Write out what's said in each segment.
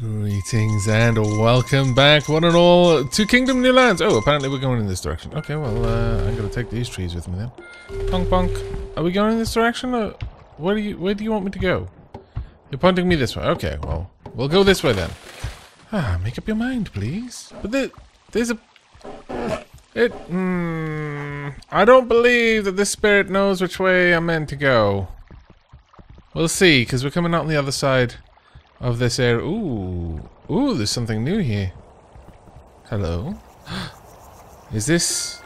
Greetings and welcome back, one and all, to Kingdom New Lands. Oh, apparently we're going in this direction. Okay, well, uh, I'm gonna take these trees with me then. Bonk bonk. Are we going in this direction? Or where do you Where do you want me to go? You're pointing me this way. Okay, well, we'll go this way then. Ah, make up your mind, please. But there, there's a. It. Hmm. I don't believe that this spirit knows which way I'm meant to go. We'll see, because we're coming out on the other side of this area. Ooh. Ooh, there's something new here. Hello. Is this...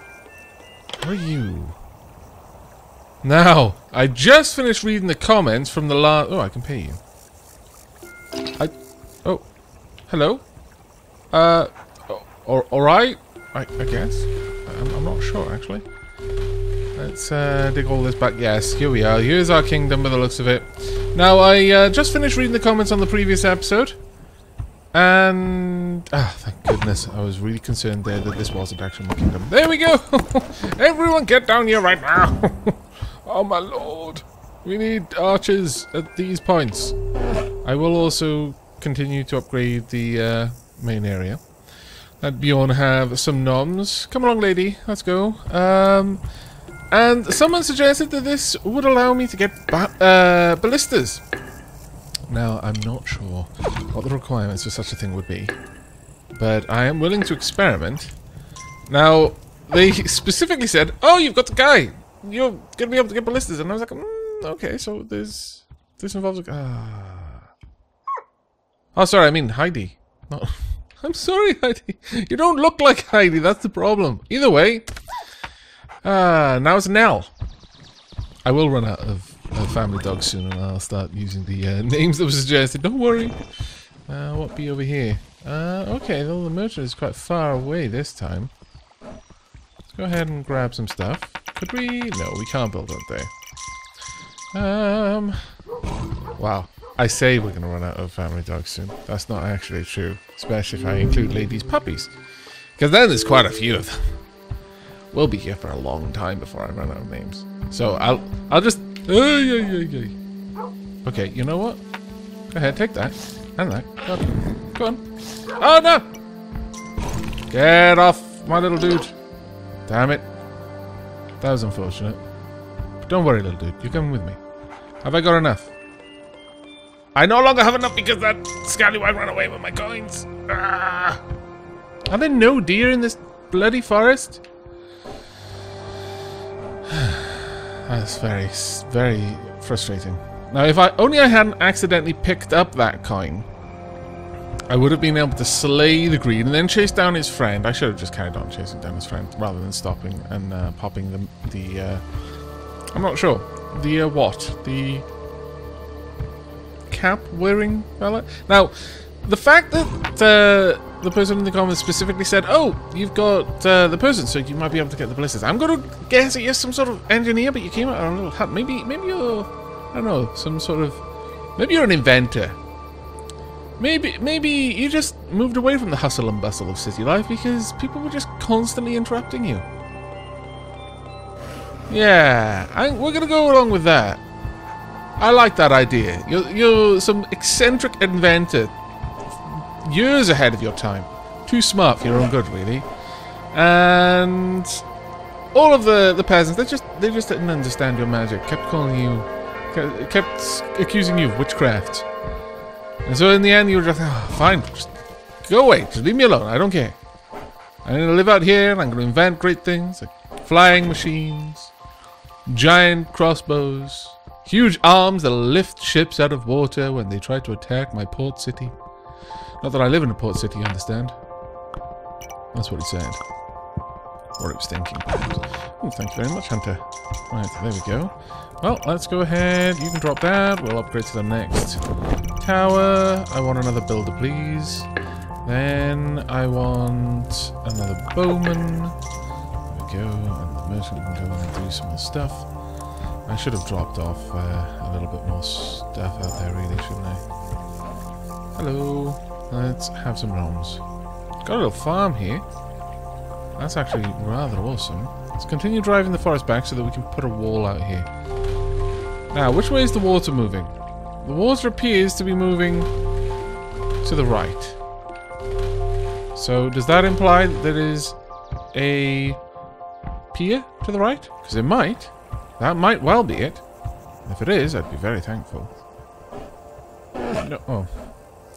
Who are you? Now, I just finished reading the comments from the last... Oh, I can pay you. I... Oh. Hello? Uh... Alright? I, I guess. I'm, I'm not sure, actually. Let's uh, dig all this back. Yes, here we are. Here's our kingdom by the looks of it. Now, I uh, just finished reading the comments on the previous episode. And... Ah, thank goodness. I was really concerned there that this wasn't actually my kingdom. There we go! Everyone get down here right now! oh my lord! We need archers at these points. I will also continue to upgrade the uh, main area. Let Bjorn have some noms. Come along, lady. Let's go. Um... And someone suggested that this would allow me to get ba uh, ballistas. Now, I'm not sure what the requirements for such a thing would be. But I am willing to experiment. Now, they specifically said, Oh, you've got the guy! You're going to be able to get ballistas. And I was like, mm, okay, so there's... This involves a... Ah. Oh, sorry, I mean Heidi. No. I'm sorry, Heidi. You don't look like Heidi, that's the problem. Either way, Ah, now it's Nell. I will run out of uh, family dogs soon and I'll start using the uh, names that were suggested. Don't worry. Uh, what be over here? Uh, okay, well, the merchant is quite far away this time. Let's go ahead and grab some stuff. Could we? No, we can't build up there. Um, wow. I say we're going to run out of family dogs soon. That's not actually true. Especially if I include ladies' puppies. Because then there's quite a few of them. We'll be here for a long time before I run out of names. So I'll I'll just Okay, you know what? Go ahead, take that. And that. Go on. Go on. Oh no! Get off, my little dude. Damn it. That was unfortunate. But don't worry, little dude. You're coming with me. Have I got enough? I no longer have enough because that scallywag ran away with my coins. Ah. Are there no deer in this bloody forest? That's very, very frustrating. Now, if I only I hadn't accidentally picked up that coin, I would have been able to slay the greed and then chase down his friend. I should have just carried on chasing down his friend rather than stopping and uh, popping the the. Uh, I'm not sure the uh, what the cap wearing fella. Now, the fact that uh, the person in the comments specifically said, "Oh, you've got uh, the person, so you might be able to get the ballistas. I'm going to guess that you're some sort of engineer, but you came out of a little hut. Maybe, maybe you're, I don't know, some sort of, maybe you're an inventor. Maybe, maybe you just moved away from the hustle and bustle of city life because people were just constantly interrupting you. Yeah, I, we're gonna go along with that. I like that idea. You're, you're some eccentric inventor years ahead of your time. Too smart for your own good, really. And all of the the peasants, they just they just didn't understand your magic. Kept calling you, kept accusing you of witchcraft. And so in the end, you were just oh, fine, just go away, just leave me alone. I don't care. I'm gonna live out here, and I'm gonna invent great things like flying machines, giant crossbows, huge arms that lift ships out of water when they try to attack my port city. Not that I live in a port city, you understand? That's what he said. Or it was thinking, perhaps. Oh, thank you very much, Hunter. Right, there we go. Well, let's go ahead. You can drop that. We'll upgrade to the next tower. I want another builder, please. Then I want another bowman. There we go. And the merchant can go and do some more stuff. I should have dropped off uh, a little bit more stuff out there, really, shouldn't I? Hello. Let's have some realms. Got a little farm here. That's actually rather awesome. Let's continue driving the forest back so that we can put a wall out here. Now, which way is the water moving? The water appears to be moving to to the right. So does that imply that there is a pier to the right? Because it might. That might well be it. If it is, I'd be very thankful. No, oh.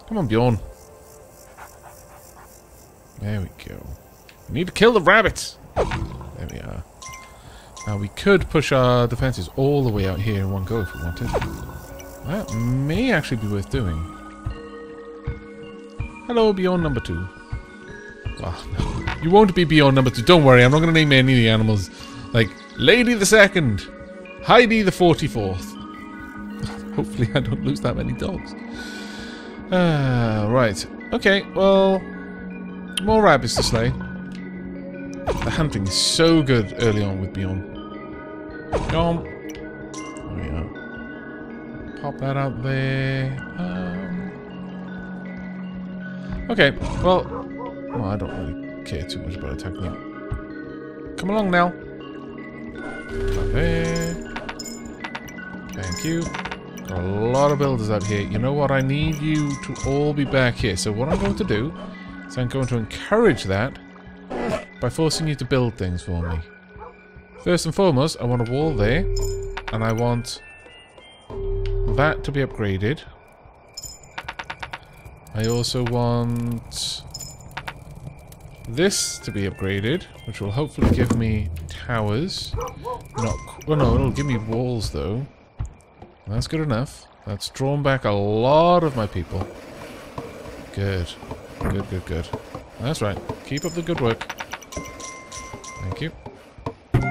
Come on, Bjorn. There we go. We need to kill the rabbits! There we are. Now, we could push our defences all the way out here in one go if we wanted. That may actually be worth doing. Hello, Bjorn number two. Oh, no. You won't be Bjorn number two. Don't worry, I'm not going to name any of the animals. Like, Lady the Second, Heidi the 44th. Hopefully I don't lose that many dogs. Uh, right. Okay, well... More rabbits to slay. The hunting is so good early on with Bjorn. Bjorn. There we are. Pop that out there. Um, okay, well... well... I don't really care too much about attacking you. Come along now. there. Thank you. Got a lot of builders out here. You know what? I need you to all be back here. So what I'm going to do is I'm going to encourage that by forcing you to build things for me. First and foremost, I want a wall there. And I want that to be upgraded. I also want this to be upgraded, which will hopefully give me towers. Not, well, oh no, it'll give me walls though. That's good enough. That's drawn back a lot of my people. Good. Good, good, good. That's right. Keep up the good work. Thank you.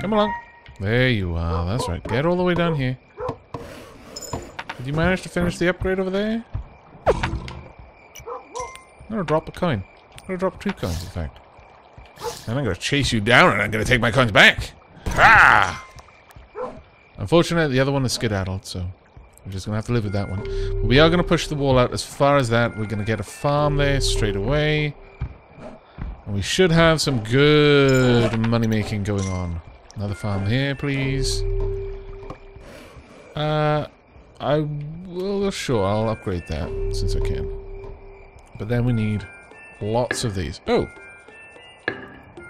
Come along. There you are. That's right. Get all the way down here. Did you manage to finish the upgrade over there? I'm gonna drop a coin. I'm gonna drop two coins, in fact. And I'm gonna chase you down and I'm gonna take my coins back. Ah! Unfortunately, the other one is skedaddled, so we're just going to have to live with that one. But we are going to push the wall out as far as that. We're going to get a farm there straight away. And we should have some good money making going on. Another farm here, please. Uh, I will, sure, I'll upgrade that since I can. But then we need lots of these. Oh!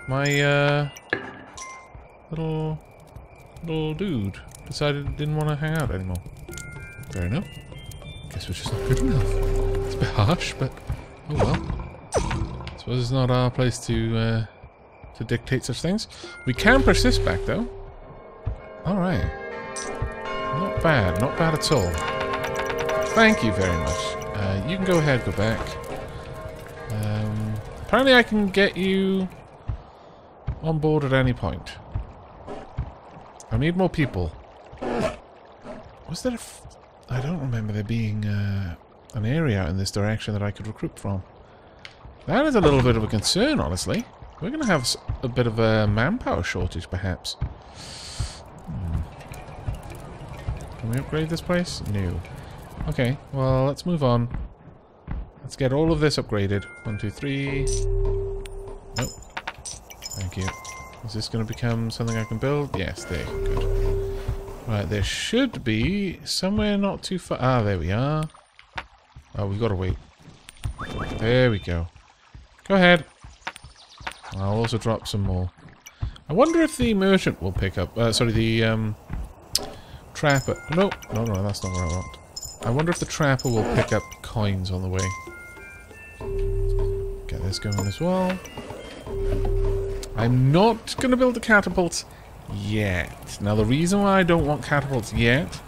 My, uh, little, little dude decided he didn't want to hang out anymore. Fair enough. Guess we're just not good enough. It's a bit harsh, but oh well. I suppose it's not our place to uh, to dictate such things. We can this back though. All right. Not bad. Not bad at all. Thank you very much. Uh, you can go ahead, go back. Um, apparently I can get you on board at any point. I need more people. Was there a I don't remember there being uh, an area out in this direction that I could recruit from. That is a little bit of a concern, honestly. We're going to have a bit of a manpower shortage, perhaps. Hmm. Can we upgrade this place? No. Okay, well, let's move on. Let's get all of this upgraded. One, two, three. Nope. Thank you. Is this going to become something I can build? Yes, there. Good. Right, there should be somewhere not too far. Ah, there we are. Oh, we've got to wait. There we go. Go ahead. I'll also drop some more. I wonder if the merchant will pick up... Uh, sorry, the um, trapper... No, no, no, that's not what I want. I wonder if the trapper will pick up coins on the way. Get this going as well. I'm not going to build the catapults yet. Now the reason why I don't want catapults yet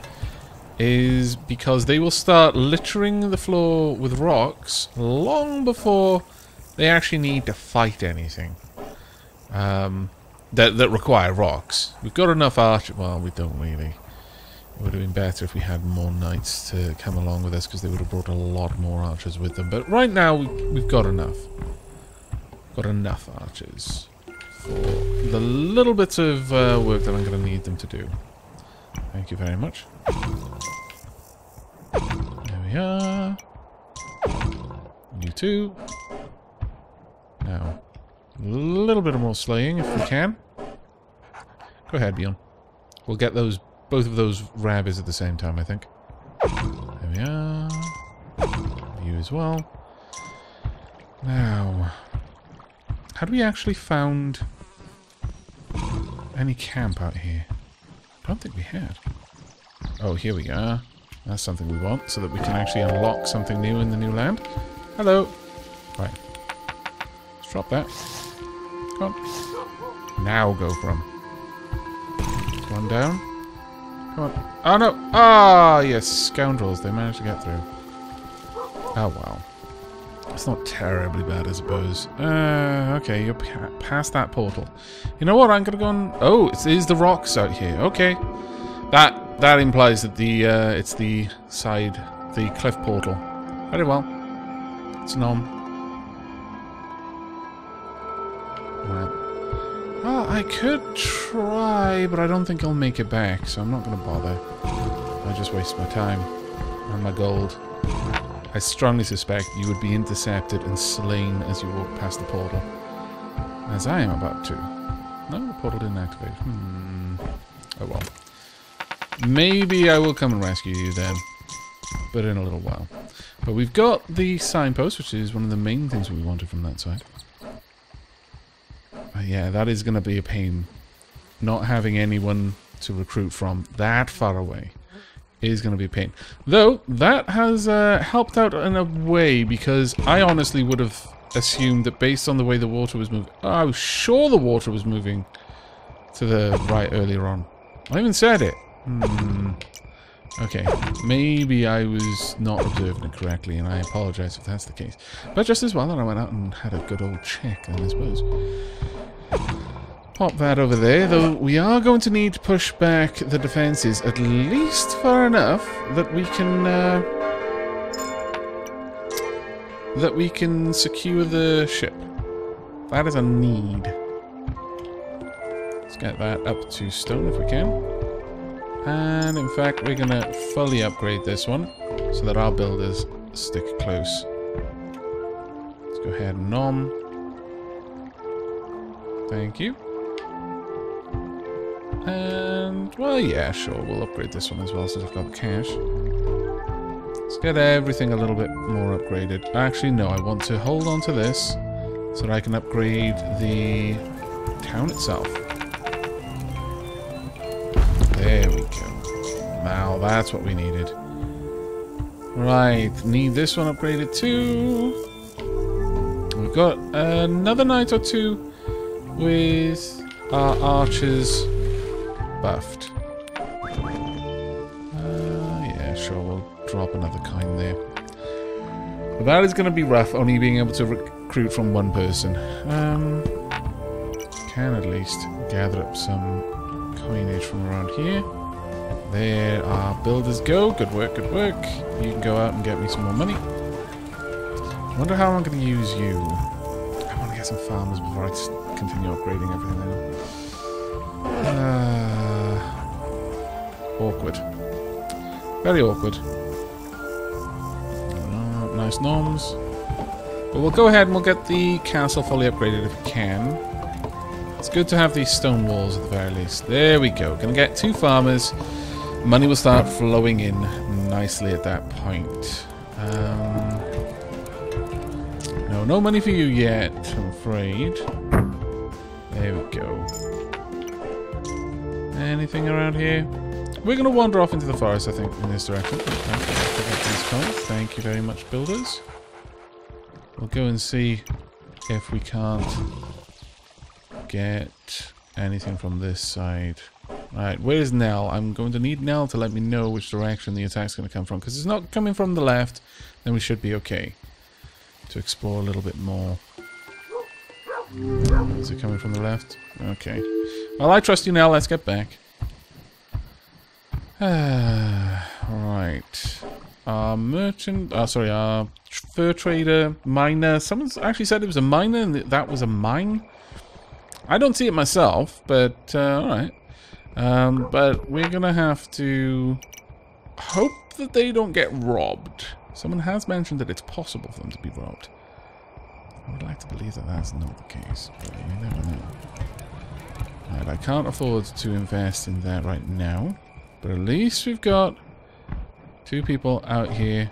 is because they will start littering the floor with rocks long before they actually need to fight anything um, that, that require rocks. We've got enough archers. Well, we don't really. It would have been better if we had more knights to come along with us because they would have brought a lot more archers with them. But right now, we've got enough. Got enough archers for the little bits of uh, work that I'm going to need them to do. Thank you very much. There we are. You too. Now, a little bit more slaying if we can. Go ahead, Bjorn. We'll get those both of those rabbits at the same time, I think. There we are. You as well. Now, had we actually found any camp out here? I don't think we had. Oh, here we are. That's something we want, so that we can actually unlock something new in the new land. Hello. Right. Let's drop that. Come on. Now go from. One down. Come on. Oh, no. Ah, yes. Scoundrels. They managed to get through. Oh, well. It's not terribly bad, I suppose. Uh, okay, you're past that portal. You know what? I'm gonna go and... Oh, it is the rocks out here. Okay. That that implies that the uh, it's the side, the cliff portal. Very well. It's nom. Right. Well, I could try, but I don't think I'll make it back, so I'm not going to bother. I just waste my time and my gold. I strongly suspect you would be intercepted and slain as you walk past the portal. As I am about to. No, the portal didn't activate. Hmm. Oh well. Maybe I will come and rescue you then. But in a little while. But we've got the signpost, which is one of the main things we wanted from that side. But yeah, that is going to be a pain. Not having anyone to recruit from that far away is going to be a pain. Though, that has uh, helped out in a way because I honestly would have assumed that based on the way the water was moving... I was sure the water was moving to the right earlier on. I even said it. Hmm. Okay, maybe I was not observing it correctly, and I apologize if that's the case. But just as well that I went out and had a good old check, then, I suppose. Pop that over there, though we are going to need to push back the defences at least far enough that we can... Uh, that we can secure the ship. That is a need. Let's get that up to stone if we can. And in fact, we're going to fully upgrade this one so that our builders stick close. Let's go ahead and nom. Thank you. And, well, yeah, sure, we'll upgrade this one as well since I've got the cash. Let's get everything a little bit more upgraded. Actually, no, I want to hold on to this so that I can upgrade the town itself. There we go. Now, that's what we needed. Right, need this one upgraded too. We've got another night or two with our archers buffed. Uh, yeah, sure, we'll drop another coin there. But that is going to be rough, only being able to recruit from one person. Um, can at least gather up some coinage from around here. There our builders go. Good work, good work. You can go out and get me some more money. I wonder how I'm going to use you. I want to get some farmers before I continue upgrading everything Awkward. Very awkward. Uh, nice noms. But we'll go ahead and we'll get the castle fully upgraded if we can. It's good to have these stone walls at the very least. There we go. Gonna get two farmers. Money will start flowing in nicely at that point. Um, no, no money for you yet, I'm afraid. There we go. Anything around here? We're going to wander off into the forest, I think, in this direction. Thank you very much, builders. We'll go and see if we can't get anything from this side. Right, where's Nell? I'm going to need Nell to let me know which direction the attack's going to come from. Because it's not coming from the left, then we should be okay. To explore a little bit more. Is it coming from the left? Okay. Well, I trust you, Nell. Let's get back. right. Our merchant, uh, sorry, our fur trader, miner. Someone's actually said it was a miner and that was a mine. I don't see it myself, but uh, alright. Um, but we're gonna have to hope that they don't get robbed. Someone has mentioned that it's possible for them to be robbed. I would like to believe that that's not the case, but you never know. Right, I can't afford to invest in that right now. But at least we've got two people out here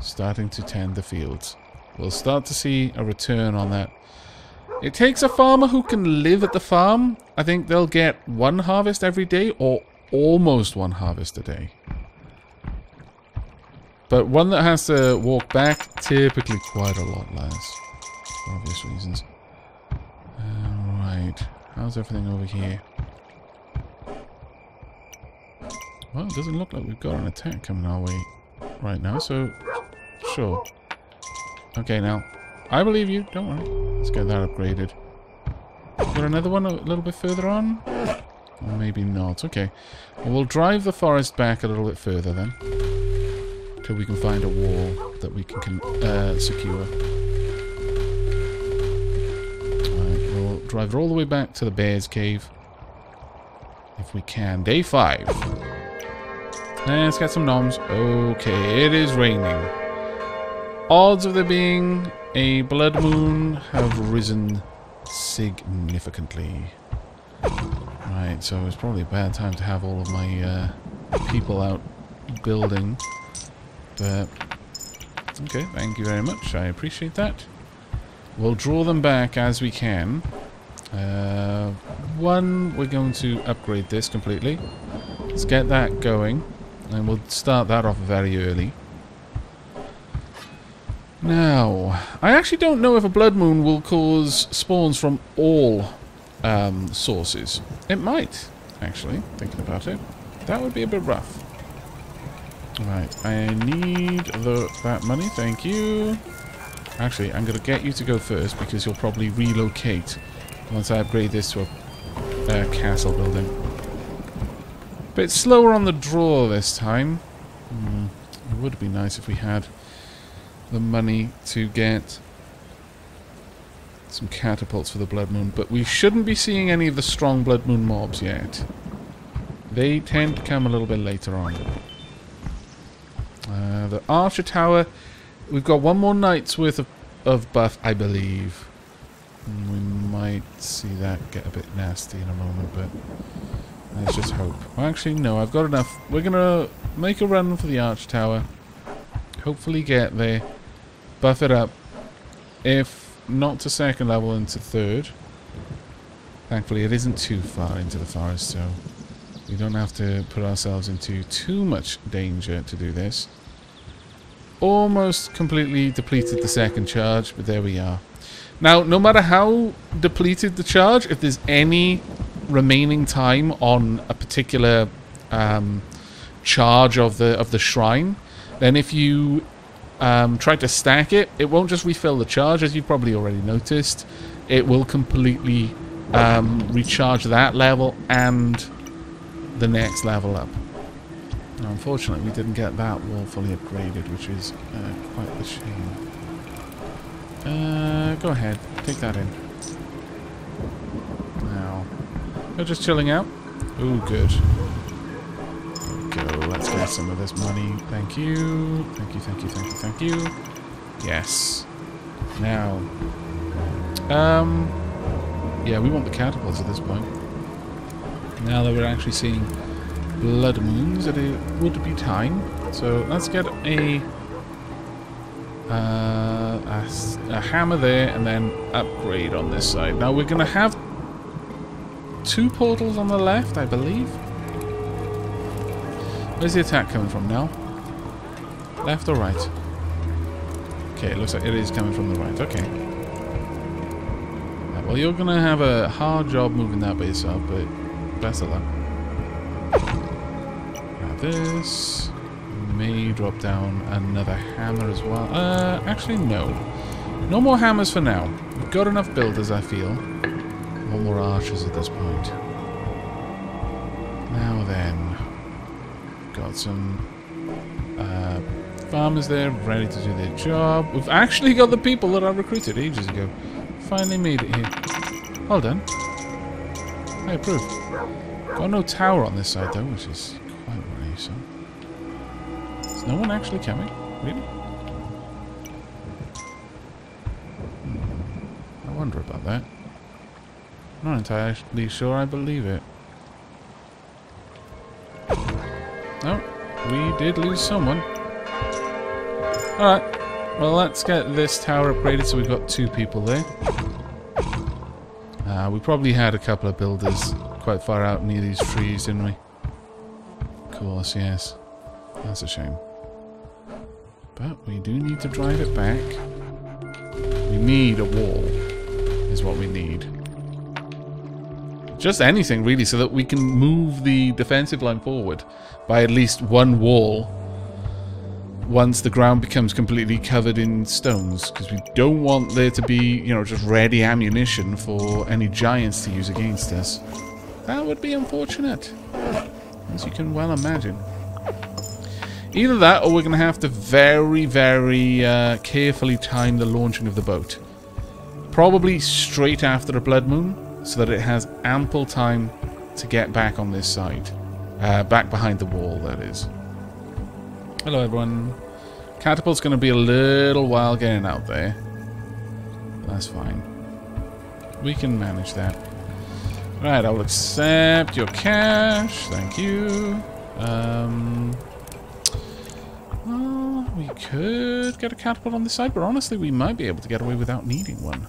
starting to tend the fields. we'll start to see a return on that. It takes a farmer who can live at the farm. I think they'll get one harvest every day or almost one harvest a day. But one that has to walk back, typically quite a lot less. For obvious reasons. Alright. How's everything over here? Well, it doesn't look like we've got an attack coming our way right now, so sure. Okay, now, I believe you. Don't worry. Let's get that upgraded. Got another one a little bit further on? Maybe not. Okay. Well, we'll drive the forest back a little bit further then. Till we can find a wall that we can uh, secure. We'll drive it all the way back to the bear's cave. If we can. Day five. Let's got some gnomes. Okay, it is raining. Odds of there being a blood moon have risen significantly. Right, so it's probably a bad time to have all of my uh, people out building. But, okay, thank you very much. I appreciate that. We'll draw them back as we can. Uh, one, we're going to upgrade this completely. Let's get that going. And we'll start that off very early. Now, I actually don't know if a blood moon will cause spawns from all um, sources. It might, actually, thinking about it. That would be a bit rough. Right, I need the that money, thank you. Actually, I'm going to get you to go first because you'll probably relocate once I upgrade this to a uh, castle building. Bit slower on the draw this time. Mm, it would be nice if we had the money to get some catapults for the Blood Moon, but we shouldn't be seeing any of the strong Blood Moon mobs yet. They tend to come a little bit later on. Uh, the Archer Tower, we've got one more night's worth of, of buff, I believe. We might see that get a bit nasty in a moment, but Let's just hope. Well, actually, no, I've got enough. We're going to make a run for the Arch Tower. Hopefully get there. Buff it up. If not to second level, into third. Thankfully, it isn't too far into the forest, so we don't have to put ourselves into too much danger to do this. Almost completely depleted the second charge, but there we are. Now, no matter how depleted the charge, if there's any remaining time on a particular um, charge of the of the shrine, then if you um, try to stack it, it won't just refill the charge, as you've probably already noticed. It will completely um, recharge that level and the next level up. Now, unfortunately, we didn't get that wall fully upgraded, which is uh, quite a shame. Uh, go ahead, take that in. They're just chilling out. Ooh, good. Go, let's get some of this money. Thank you. Thank you, thank you, thank you, thank you. Yes. Now. Um, yeah, we want the catapults at this point. Now that we're actually seeing blood moons, it would be time. So let's get a, uh, a, a hammer there and then upgrade on this side. Now we're going to have two portals on the left, I believe. Where's the attack coming from now? Left or right? Okay, it looks like it is coming from the right. Okay. Right, well, you're going to have a hard job moving that base up, but best of luck. Now this may drop down another hammer as well. Uh, actually, no. No more hammers for now. We've got enough builders, I feel. No more archers at this point. Now then, got some uh, farmers there ready to do their job. We've actually got the people that I recruited ages ago. Finally made it here. Well done. I approve. Got no tower on this side though, which is quite worrisome. Is no one actually coming? Really? Hmm. I wonder about that. Not entirely sure I believe it. No, we did lose someone. Alright, well, let's get this tower upgraded so we've got two people there. Uh, we probably had a couple of builders quite far out near these trees, didn't we? Of course, yes. That's a shame. But we do need to drive it back. We need a wall, is what we need. Just anything, really, so that we can move the defensive line forward by at least one wall once the ground becomes completely covered in stones, because we don't want there to be, you know, just ready ammunition for any giants to use against us. That would be unfortunate, as you can well imagine. Either that, or we're going to have to very, very uh, carefully time the launching of the boat. Probably straight after a blood moon, so that it has ample time to get back on this side. Uh, back behind the wall, that is. Hello, everyone. Catapult's going to be a little while getting out there. That's fine. We can manage that. Right, I will accept your cash. Thank you. Um, well, we could get a catapult on this side, but honestly, we might be able to get away without needing one.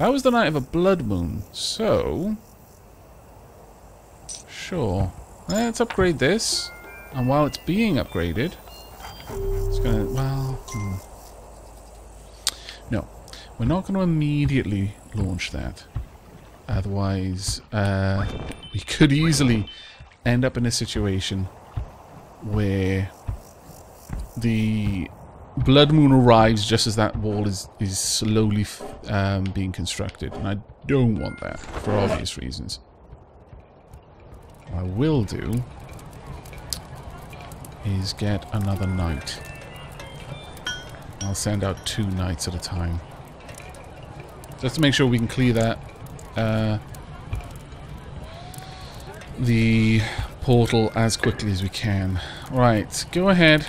That was the night of a blood moon, so... Sure. Let's upgrade this. And while it's being upgraded, it's gonna, well, hmm. No, we're not going to immediately launch that. Otherwise, uh, we could easily end up in a situation where the blood moon arrives just as that wall is is slowly um, being constructed, and I don't want that for obvious reasons. What I will do is get another knight. I'll send out two knights at a time. Just to make sure we can clear that uh, the portal as quickly as we can. Right, go ahead.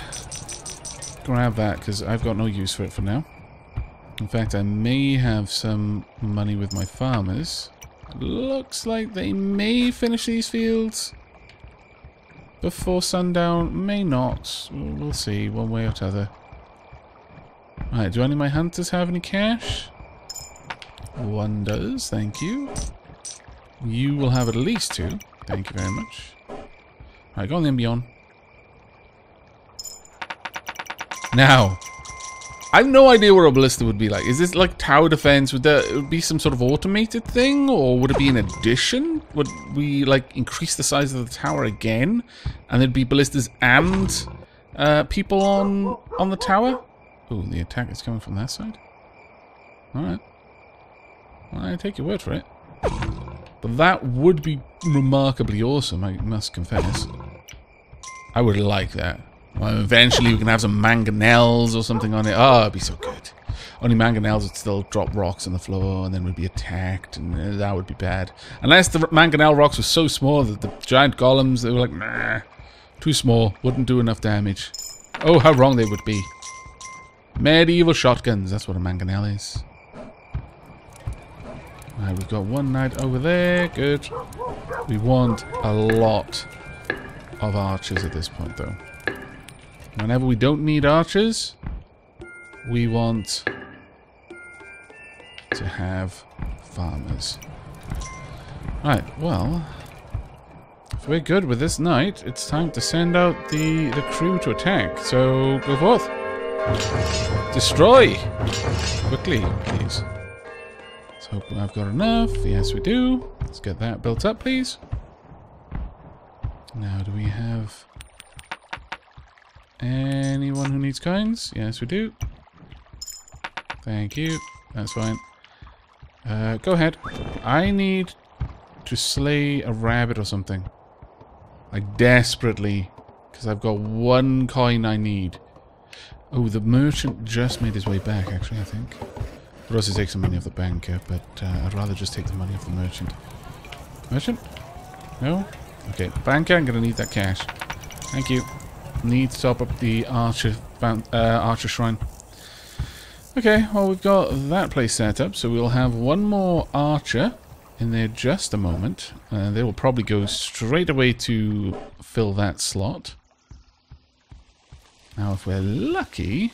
Grab that, because I've got no use for it for now. In fact, I may have some money with my farmers. Looks like they may finish these fields before sundown. May not. We'll see, one way or t'other. Right, do any of my hunters have any cash? One does, thank you. You will have at least two. Thank you very much. Alright, go on then, beyond. Now, I have no idea what a ballista would be like. Is this like tower defense? Would there would be some sort of automated thing? Or would it be an addition? Would we like increase the size of the tower again? And there'd be ballistas and uh, people on on the tower? Oh, the attack is coming from that side? Alright. Well, I take your word for it. But that would be remarkably awesome, I must confess. I would like that. Well, eventually we can have some mangonels or something on it. Oh, it'd be so good. Only mangonels would still drop rocks on the floor and then we'd be attacked and uh, that would be bad. Unless the mangonel rocks were so small that the giant golems, they were like, nah, too small, wouldn't do enough damage. Oh, how wrong they would be. Medieval shotguns, that's what a mangonel is. Alright, we've got one knight over there, good. We want a lot of archers at this point though. Whenever we don't need archers, we want to have farmers. Right, well, if we're good with this knight, it's time to send out the, the crew to attack. So, go forth. Destroy! Quickly, please. Let's hope I've got enough. Yes, we do. Let's get that built up, please. Now, do we have... Anyone who needs coins? Yes, we do. Thank you. That's fine. Uh, go ahead. I need to slay a rabbit or something. Like, desperately. Because I've got one coin I need. Oh, the merchant just made his way back, actually, I think. Could also take some money off the banker, but uh, I'd rather just take the money off the merchant. Merchant? No? Okay, banker, I'm going to need that cash. Thank you need to top up the Archer, uh, Archer Shrine. Okay, well we've got that place set up, so we'll have one more Archer in there just a moment. Uh, they will probably go straight away to fill that slot. Now if we're lucky,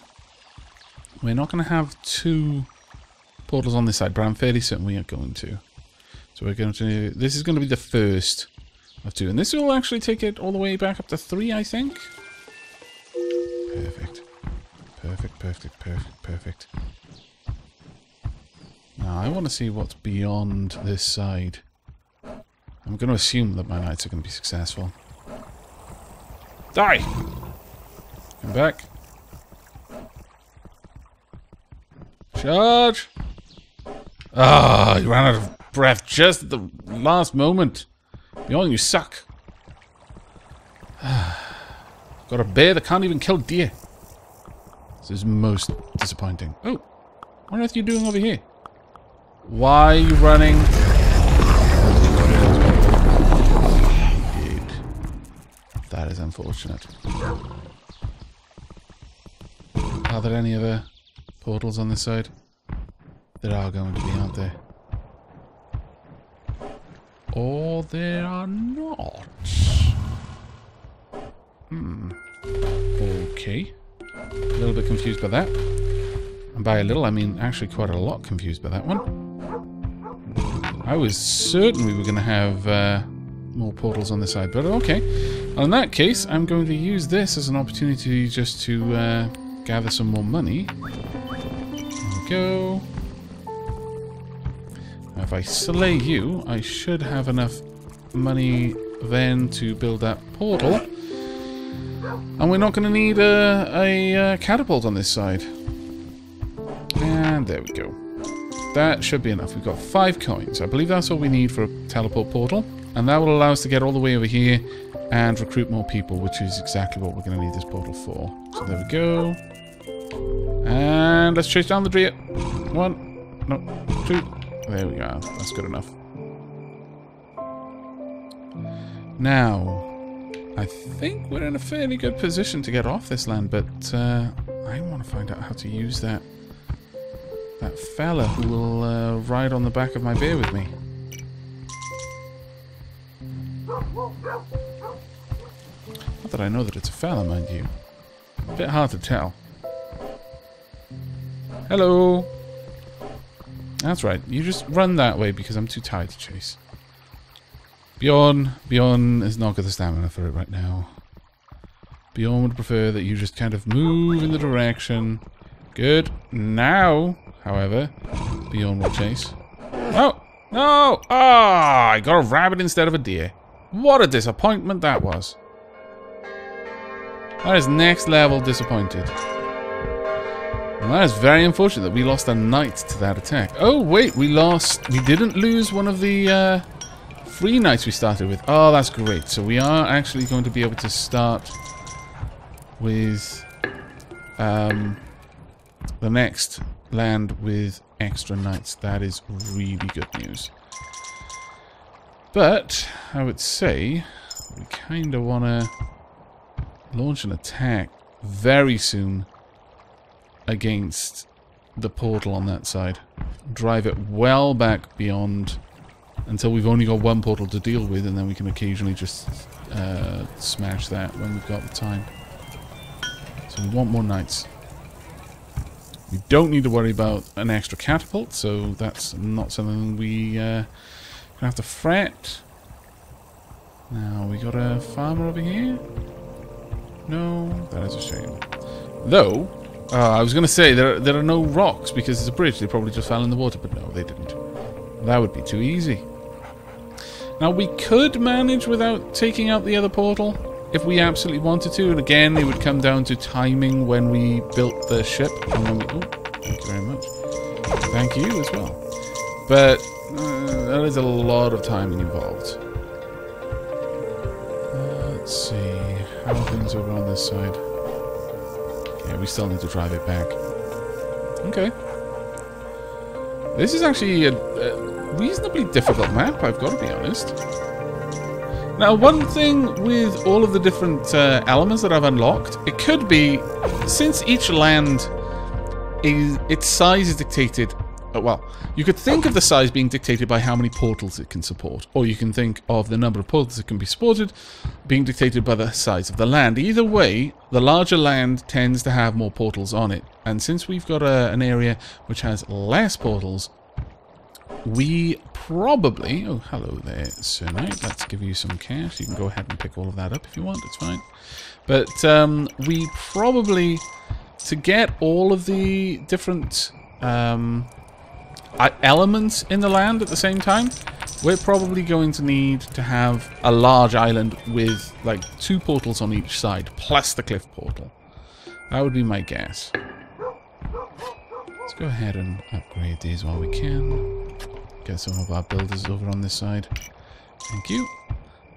We're not going to have two portals on this side, but I'm fairly certain we are going to. So we're going to... This is going to be the first of two. And this will actually take it all the way back up to three, I think. Perfect. Perfect, perfect, perfect, perfect. Now, I want to see what's beyond this side. I'm going to assume that my knights are going to be successful. Die! Come back. Charge! Ah, you ran out of breath just at the last moment. Bjorn, you suck. Got a bear that can't even kill deer. This is most disappointing. Oh, what on earth are you doing over here? Why are you running? That is unfortunate. Are there any other portals on this side? There are going to be, aren't there? Or there are not. Hmm. Okay. A little bit confused by that. And by a little, I mean actually quite a lot confused by that one. I was certain we were going to have uh, more portals on the side, but okay. Well, in that case, I'm going to use this as an opportunity just to uh, gather some more money. There we go. Now, if I slay you, I should have enough money then to build that portal. And we're not going to need a, a, a, uh, catapult on this side. And there we go. That should be enough. We've got five coins. I believe that's all we need for a teleport portal. And that will allow us to get all the way over here and recruit more people, which is exactly what we're going to need this portal for. So there we go. And let's chase down the deer. One, no, two. There we go. That's good enough. Now, I think we're in a fairly good position to get off this land, but uh, I want to find out how to use that that fella who will uh, ride on the back of my bear with me. Not that I know that it's a fella, mind you. A bit hard to tell. Hello! That's right, you just run that way because I'm too tired to chase. Bjorn, Bjorn is not got the stamina for it right now. Bjorn would prefer that you just kind of move in the direction. Good. Now, however, Bjorn will chase. Oh! No! Ah! Oh, I got a rabbit instead of a deer. What a disappointment that was. That is next level disappointed. And that is very unfortunate that we lost a knight to that attack. Oh, wait, we lost... We didn't lose one of the uh, three knights we started with. Oh, that's great. So we are actually going to be able to start with um, the next land with extra knights. That is really good news. But, I would say, we kind of want to launch an attack very soon against the portal on that side. Drive it well back beyond until we've only got one portal to deal with and then we can occasionally just uh, smash that when we've got the time. So we want more knights. We don't need to worry about an extra catapult, so that's not something we uh, have to fret. Now, we got a farmer over here? No, that is a shame. Though, uh, I was going to say, there, there are no rocks because it's a bridge. They probably just fell in the water, but no, they didn't. That would be too easy. Now, we could manage without taking out the other portal if we absolutely wanted to. And again, it would come down to timing when we built the ship. And we... Oh, thank you very much. Thank you as well. But uh, there is a lot of timing involved. Uh, let's see. How are things over on this side? Yeah, we still need to drive it back. Okay. This is actually a, a reasonably difficult map, I've got to be honest. Now, one thing with all of the different uh, elements that I've unlocked, it could be, since each land, is its size is dictated uh, well, you could think of the size being dictated by how many portals it can support, or you can think of the number of portals that can be supported being dictated by the size of the land. Either way, the larger land tends to have more portals on it, and since we've got a, an area which has less portals, we probably... Oh, hello there, Sir Knight. Let's give you some cash. You can go ahead and pick all of that up if you want. It's fine. But um, we probably... To get all of the different um, elements in the land at the same time, we're probably going to need to have a large island with like two portals on each side, plus the cliff portal. That would be my guess. Let's go ahead and upgrade these while we can. Get some of our builders over on this side. Thank you.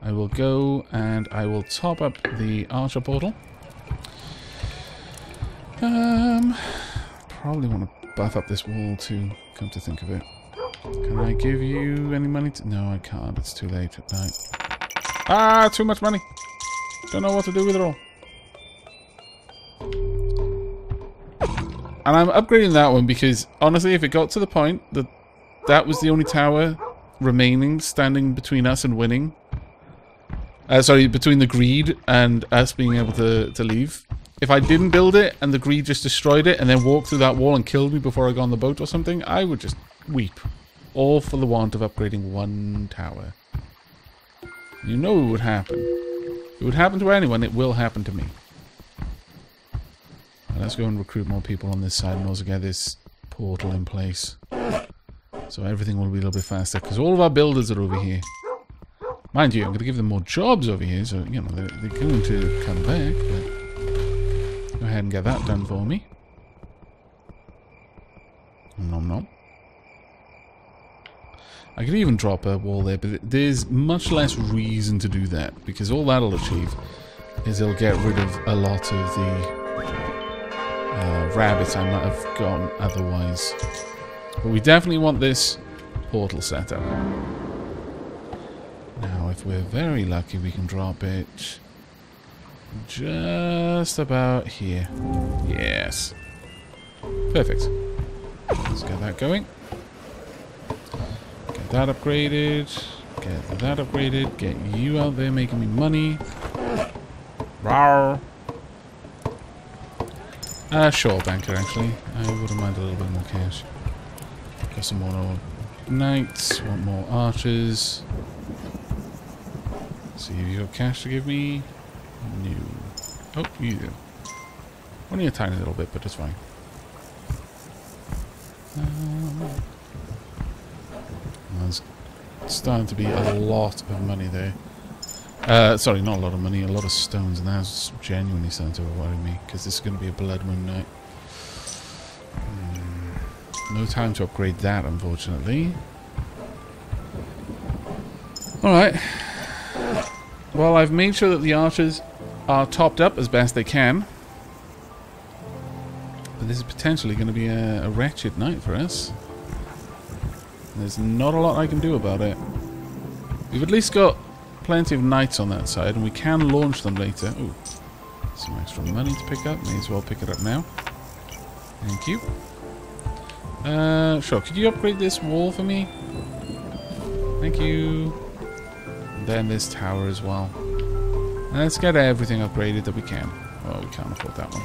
I will go and I will top up the archer portal. Um, probably want to buff up this wall too, come to think of it. Can I give you any money? no, I can't. It's too late at night. Ah, too much money. Don't know what to do with it all. And I'm upgrading that one because, honestly, if it got to the point that that was the only tower remaining standing between us and winning, uh, sorry, between the greed and us being able to, to leave, if I didn't build it and the greed just destroyed it and then walked through that wall and killed me before I got on the boat or something, I would just weep. All for the want of upgrading one tower. You know what would happen. It would happen to anyone, it will happen to me. let's go and recruit more people on this side and also get this portal in place. So everything will be a little bit faster, because all of our builders are over here. Mind you, I'm going to give them more jobs over here, so, you know, they're, they're going to come back, ahead and get that done for me. Nom nom. I could even drop a wall there, but there's much less reason to do that, because all that'll achieve is it'll get rid of a lot of the uh, rabbits I might have gotten otherwise. But we definitely want this portal set up. Now, if we're very lucky, we can drop it just about here. Yes. Perfect. Let's get that going. Get that upgraded. Get that upgraded. Get you out there making me money. Rawr. Uh, sure, banker, actually. I wouldn't mind a little bit more cash. Got some more knights. Want more archers. See if you've got cash to give me. New. Oh, you do. Only a tiny little bit, but it's fine. Um, there's starting to be a lot of money there. Uh, sorry, not a lot of money, a lot of stones, and that's genuinely starting to worry me, because this is going to be a Blood Moon night. Hmm. No time to upgrade that, unfortunately. Alright. Well, I've made sure that the archers are topped up as best they can. But this is potentially going to be a, a wretched night for us. There's not a lot I can do about it. We've at least got plenty of knights on that side, and we can launch them later. Ooh, some extra money to pick up. May as well pick it up now. Thank you. Uh, sure. Could you upgrade this wall for me? Thank you. And then this tower as well. Let's get everything upgraded that we can. Oh, we can't afford that one.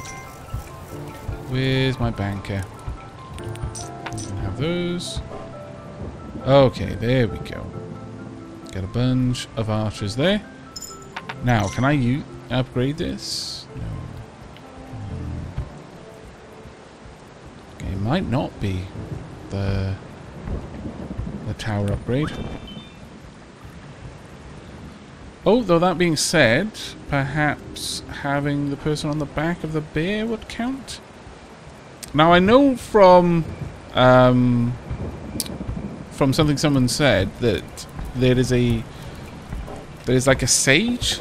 Where's my banker? have those. Okay, there we go. Get a bunch of archers there. Now, can I upgrade this? No. Hmm. Okay, it might not be the the tower upgrade. Oh, though that being said, perhaps having the person on the back of the bear would count? Now, I know from... Um, from something someone said that there is a... There's like a sage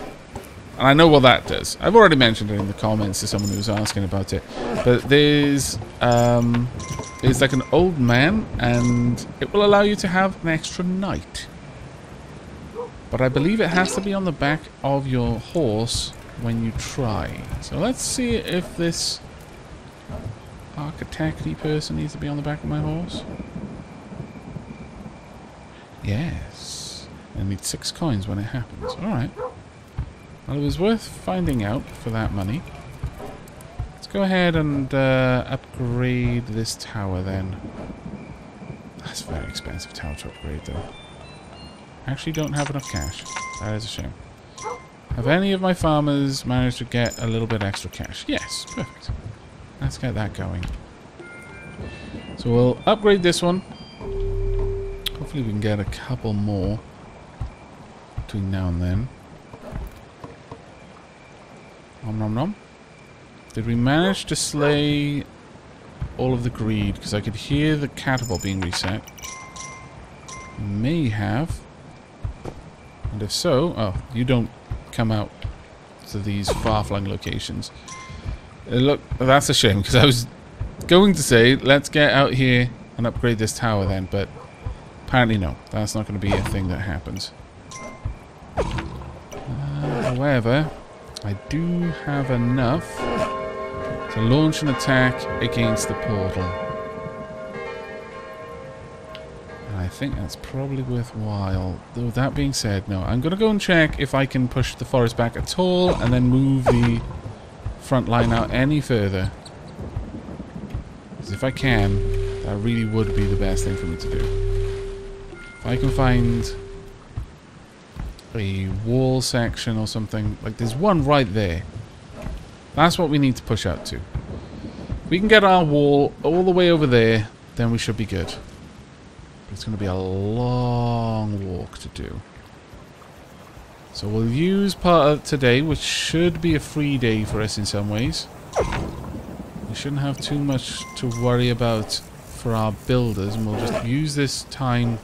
and I know what that does. I've already mentioned it in the comments to someone who was asking about it. But there's um, there's like an old man, and it will allow you to have an extra night. But I believe it has to be on the back of your horse when you try. So let's see if this architecty person needs to be on the back of my horse. Yes. I need six coins when it happens. Alright. Well, it was worth finding out for that money. Let's go ahead and uh, upgrade this tower then. That's a very expensive tower to upgrade though. Actually don't have enough cash. That is a shame. Have any of my farmers managed to get a little bit extra cash? Yes, perfect. Let's get that going. So we'll upgrade this one. Hopefully we can get a couple more between now and then. Nom nom nom. Did we manage to slay all of the greed? Because I could hear the catapult being reset. May have. And if so, oh, you don't come out to these far-flung locations. Uh, look, that's a shame, because I was going to say, let's get out here and upgrade this tower then, but apparently no. That's not going to be a thing that happens. Uh, however, I do have enough to launch an attack against the portal. I think that's probably worthwhile. Though that being said, no. I'm going to go and check if I can push the forest back at all and then move the front line out any further. Because if I can, that really would be the best thing for me to do. If I can find a wall section or something, like there's one right there. That's what we need to push out to. We can get our wall all the way over there, then we should be good. It's going to be a long walk to do. So we'll use part of today, which should be a free day for us in some ways. We shouldn't have too much to worry about for our builders, and we'll just use this time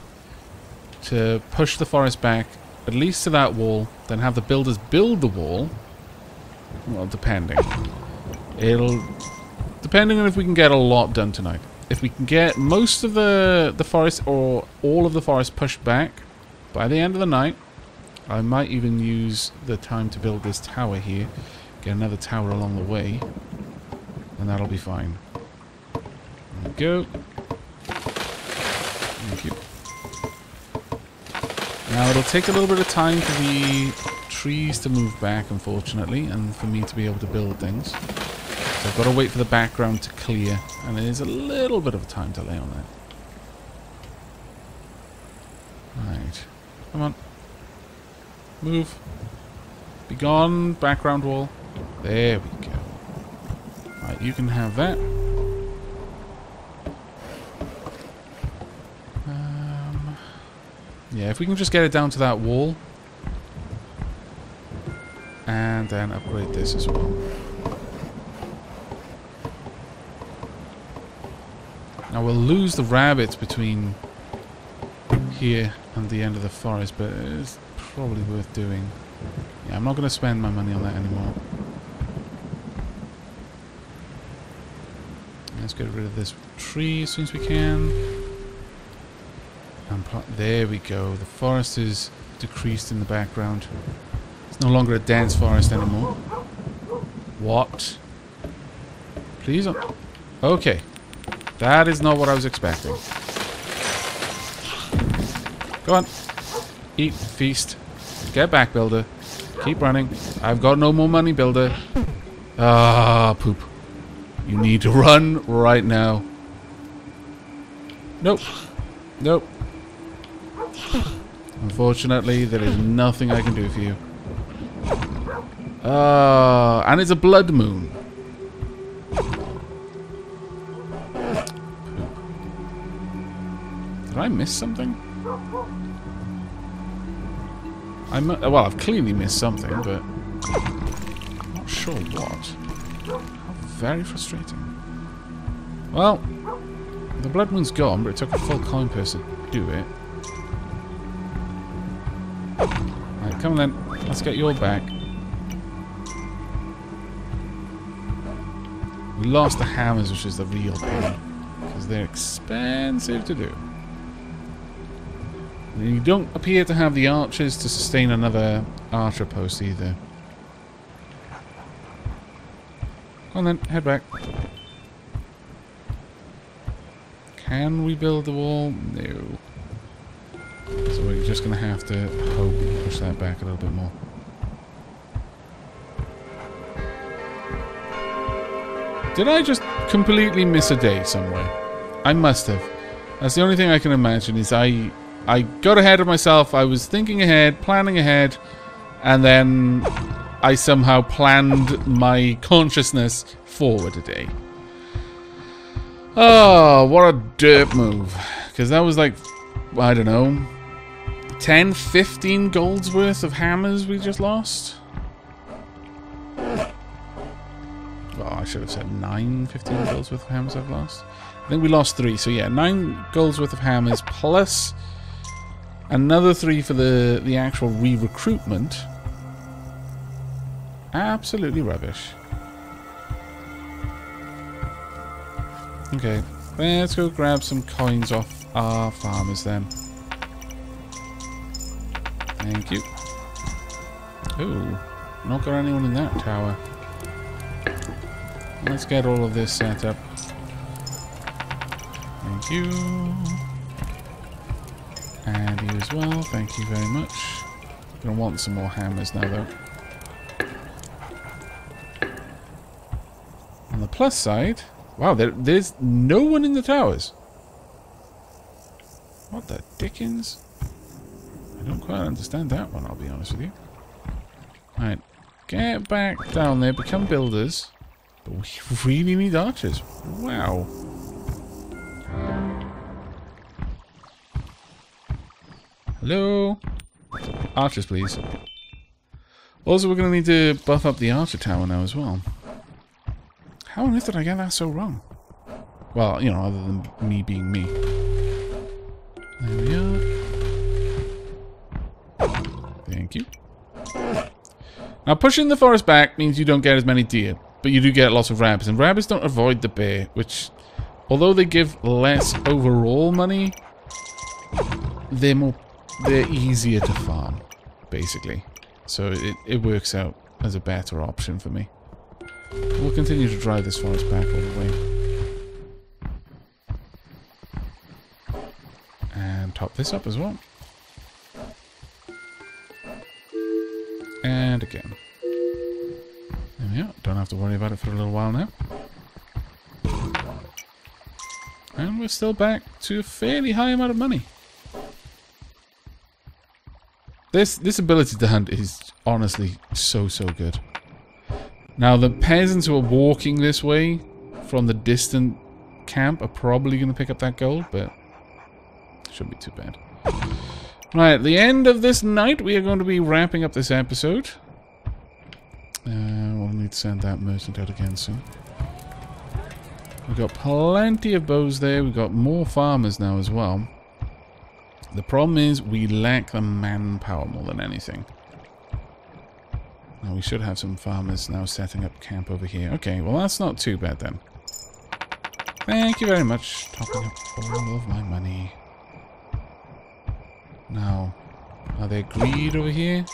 to push the forest back, at least to that wall, then have the builders build the wall. Well, depending. It'll... Depending on if we can get a lot done tonight. If we can get most of the, the forest, or all of the forest pushed back, by the end of the night, I might even use the time to build this tower here. Get another tower along the way. And that'll be fine. Go. Thank you. Now it'll take a little bit of time for the trees to move back, unfortunately, and for me to be able to build things. So I've got to wait for the background to clear, and there is a little bit of a time delay on that. Right. Come on. Move. Be gone, background wall. There we go. Right, you can have that. Um, yeah, if we can just get it down to that wall. And then upgrade this as well. We'll lose the rabbits between here and the end of the forest, but it's probably worth doing. Yeah, I'm not going to spend my money on that anymore. Let's get rid of this tree as soon as we can. And there we go. The forest is decreased in the background. It's no longer a dense forest anymore. What? Please? Okay. That is not what I was expecting. Go on. Eat, feast. Get back, builder. Keep running. I've got no more money, builder. Ah, poop. You need to run right now. Nope. Nope. Unfortunately, there is nothing I can do for you. Ah, uh, and it's a blood moon. Did I miss something? I'm well. I've clearly missed something, but I'm not sure what. How very frustrating. Well, the blood moon's gone, but it took a full coin purse to do it. Right, come on then. Let's get your back. We lost the hammers, which is the real pain. Because they're expensive to do. And you don't appear to have the archers to sustain another archer post either. Come on then, head back. Can we build the wall? No. So we're just going to have to hope push that back a little bit more. Did I just completely miss a day somewhere? I must have. That's the only thing I can imagine is I I got ahead of myself. I was thinking ahead, planning ahead, and then I somehow planned my consciousness forward a day. Oh, what a dirt move. Because that was like, I don't know, 10, 15 golds worth of hammers we just lost? Well, I should have said 9, 15 golds worth of hammers I've lost. I think we lost 3, so yeah, 9 golds worth of hammers plus another 3 for the, the actual re-recruitment. Absolutely rubbish. Okay, let's go grab some coins off our farmers then. Thank you. Ooh, not got anyone in that tower. Let's get all of this set up. Thank you. And you as well, thank you very much. Gonna want some more hammers now though. On the plus side, wow, there, there's no one in the towers. What the dickens? I don't quite understand that one, I'll be honest with you. Alright, get back down there, become builders. But we really need archers. Wow. Hello? Archers, please. Also, we're going to need to buff up the archer tower now as well. How on earth did I get that so wrong? Well, you know, other than me being me. There we are. Thank you. Now, pushing the forest back means you don't get as many deer, but you do get lots of rabbits. And rabbits don't avoid the bear, which, although they give less overall money, they're more, they're easier to farm, basically. So it, it works out as a better option for me. We'll continue to drive this forest back all the way. And top this up as well. And again. There. Don't have to worry about it for a little while now. And we're still back to a fairly high amount of money. This this ability to hunt is honestly so so good. Now the peasants who are walking this way from the distant camp are probably going to pick up that gold, but shouldn't be too bad. Right, at the end of this night, we are going to be wrapping up this episode. Uh, we'll need to send that merchant out again soon. We've got plenty of bows there. We've got more farmers now as well. The problem is we lack the manpower more than anything. Now we should have some farmers now setting up camp over here. Okay, well that's not too bad then. Thank you very much. Topping up all of my money. Now, are they greed over here?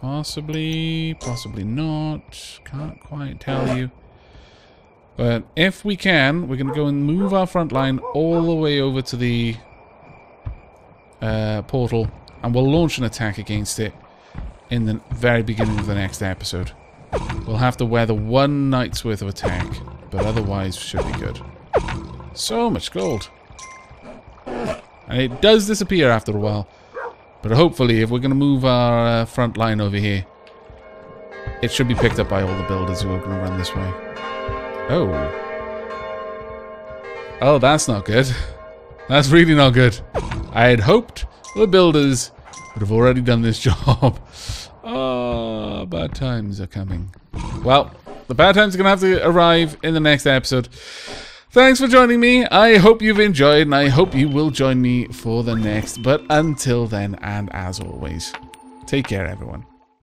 Possibly, possibly not. Can't quite tell you. But if we can, we're going to go and move our front line all the way over to the uh, portal. And we'll launch an attack against it in the very beginning of the next episode. We'll have to weather one night's worth of attack. But otherwise, should be good. So much gold. And it does disappear after a while. But hopefully, if we're going to move our uh, front line over here, it should be picked up by all the builders who are going to run this way. Oh. Oh, that's not good. That's really not good. I had hoped the builders would have already done this job. oh, bad times are coming. Well, the bad times are going to have to arrive in the next episode. Thanks for joining me. I hope you've enjoyed, and I hope you will join me for the next. But until then, and as always, take care, everyone.